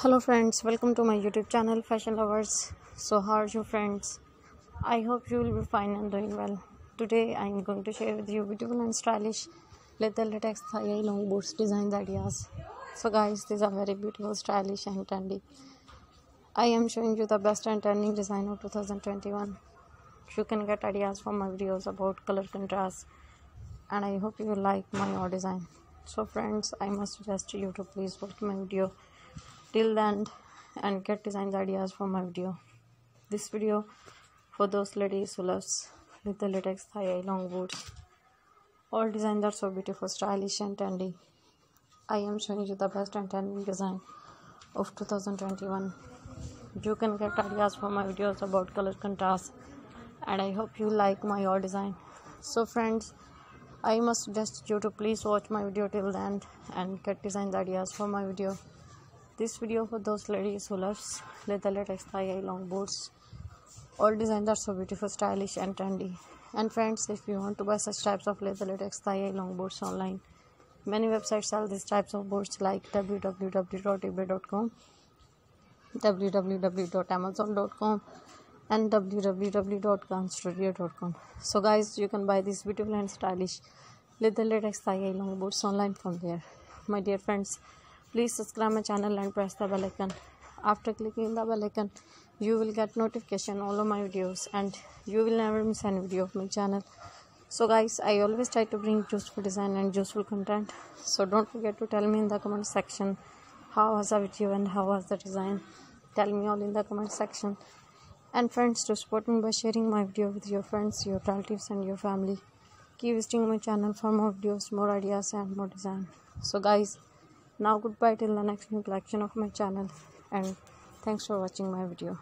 hello friends welcome to my youtube channel fashion lovers. So how are you friends? I hope you will be fine and doing well. Today i am going to share with you beautiful and stylish leather latex thigh long boots designs ideas. So guys these are very beautiful stylish and trendy. I am showing you the best and trending design of 2021 you can get ideas from my videos about color contrast and i hope you like my design. So friends i must suggest you to please watch my video till the end and get designs ideas for my video. This video for those ladies who loves with the latex thigh long boots all designs are so beautiful stylish and trendy. I am showing you the best and trending design of 2021 you can get ideas for my videos about color contrast and i hope you like my all design. So friends i must suggest you to please watch my video till the end and get designs ideas for my video this video for those ladies who loves leather latex thigh long boots. All designs are so beautiful stylish and trendy. And friends if you want to buy such types of leather latex thigh long boots online many websites sell these types of boots like www.ebay.com www.amazon.com and www.gunstudio.com so guys you can buy these beautiful and stylish leather latex thigh long boots online from there. My dear friends please subscribe my channel and press the bell icon. After clicking the bell icon you will get notification all of my videos and you will never miss any video of my channel. So guys i always try to bring useful design and useful content. So don't forget to tell me in the comment section how was the video and how was the design? Tell me all in the comment section. And friends to support me by sharing my video with your friends your relatives and your family keep visiting my channel for more videos more ideas and more design. So guys now goodbye till the next new collection of my channel and thanks for watching my video